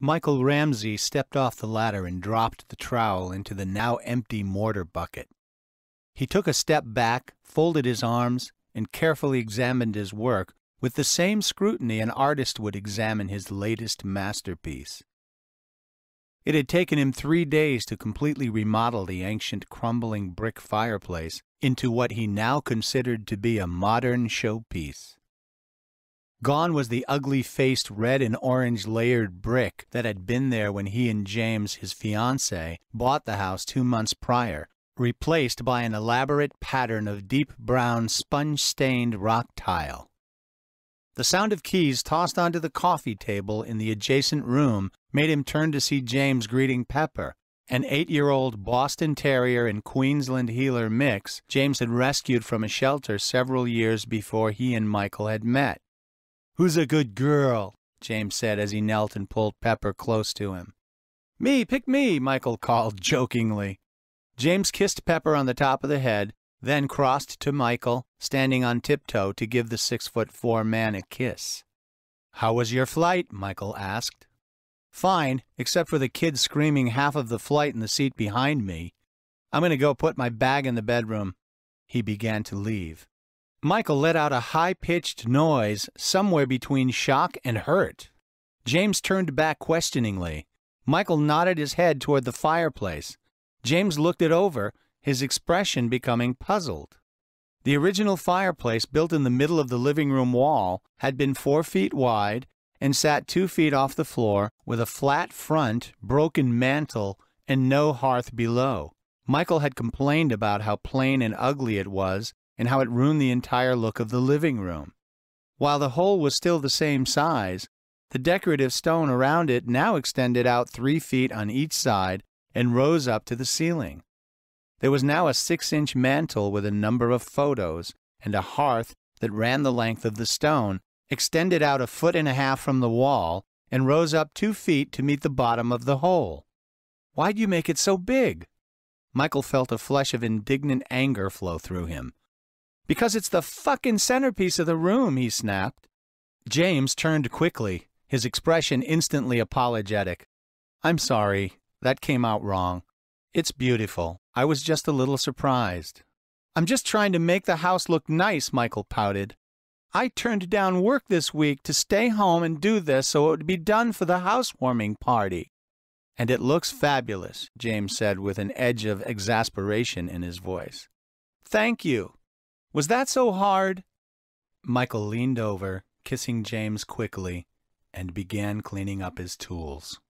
Michael Ramsey stepped off the ladder and dropped the trowel into the now empty mortar bucket. He took a step back, folded his arms, and carefully examined his work with the same scrutiny an artist would examine his latest masterpiece. It had taken him three days to completely remodel the ancient crumbling brick fireplace into what he now considered to be a modern showpiece. Gone was the ugly faced red and orange layered brick that had been there when he and James, his fiancée, bought the house two months prior, replaced by an elaborate pattern of deep brown sponge stained rock tile. The sound of keys tossed onto the coffee table in the adjacent room made him turn to see James greeting Pepper, an eight year old Boston Terrier and Queensland Heeler mix James had rescued from a shelter several years before he and Michael had met. Who's a good girl? James said as he knelt and pulled Pepper close to him. Me, pick me, Michael called jokingly. James kissed Pepper on the top of the head, then crossed to Michael, standing on tiptoe to give the six foot four man a kiss. How was your flight? Michael asked. Fine, except for the kid screaming half of the flight in the seat behind me. I'm going to go put my bag in the bedroom. He began to leave. Michael let out a high pitched noise somewhere between shock and hurt. James turned back questioningly. Michael nodded his head toward the fireplace. James looked it over his expression becoming puzzled. The original fireplace, built in the middle of the living room wall, had been four feet wide and sat two feet off the floor with a flat front, broken mantel, and no hearth below. Michael had complained about how plain and ugly it was and how it ruined the entire look of the living room. While the hole was still the same size, the decorative stone around it now extended out three feet on each side and rose up to the ceiling. There was now a six inch mantel with a number of photos, and a hearth that ran the length of the stone, extended out a foot and a half from the wall, and rose up two feet to meet the bottom of the hole. Why'd you make it so big? Michael felt a flush of indignant anger flow through him. Because it's the fucking centerpiece of the room, he snapped. James turned quickly, his expression instantly apologetic. I'm sorry, that came out wrong. It's beautiful. I was just a little surprised. I'm just trying to make the house look nice, Michael pouted. I turned down work this week to stay home and do this so it would be done for the housewarming party. And it looks fabulous, James said with an edge of exasperation in his voice. Thank you. Was that so hard? Michael leaned over, kissing James quickly, and began cleaning up his tools.